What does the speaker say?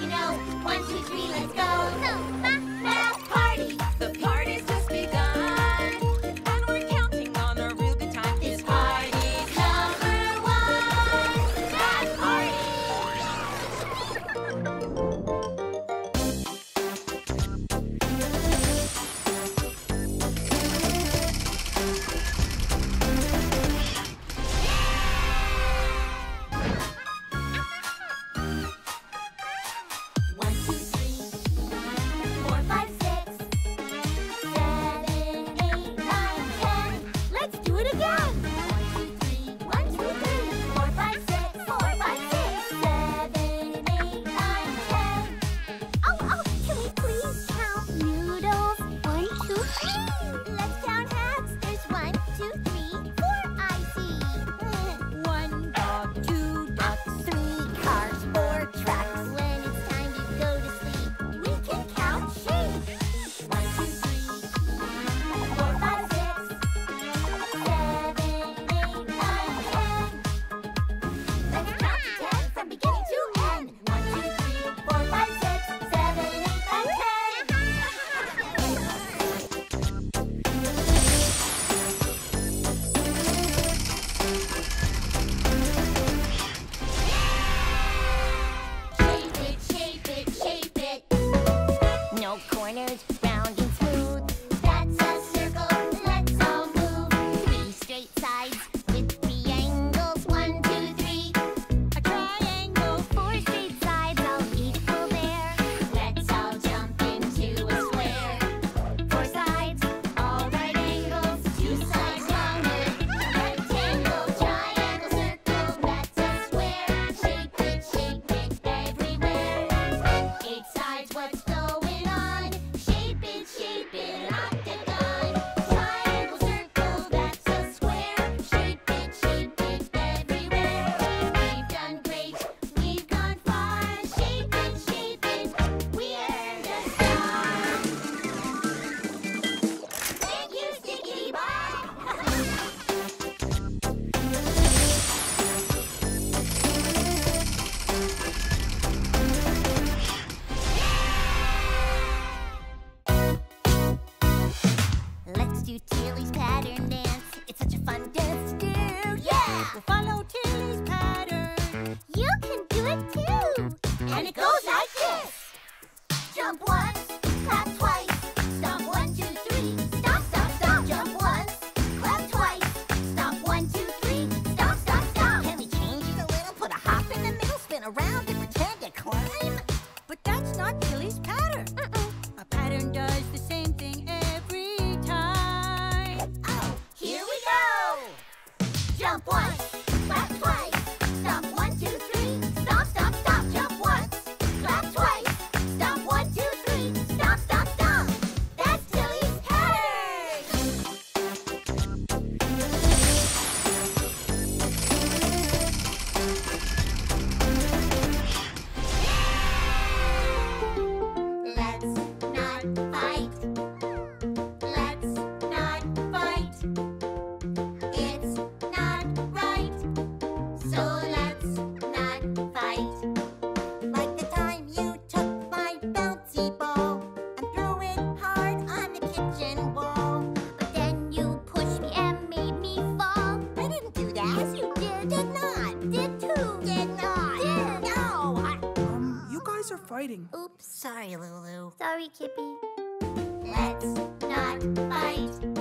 you know. One, two, three, let's go. Let's do Tilly's pattern dance. It's such a fun dance to do. Yeah! We'll follow Tilly's pattern. You can do it too. And, it goes like this. Jump one. fighting. Oops, sorry, Lulu. Sorry, Kippy. Let's not fight.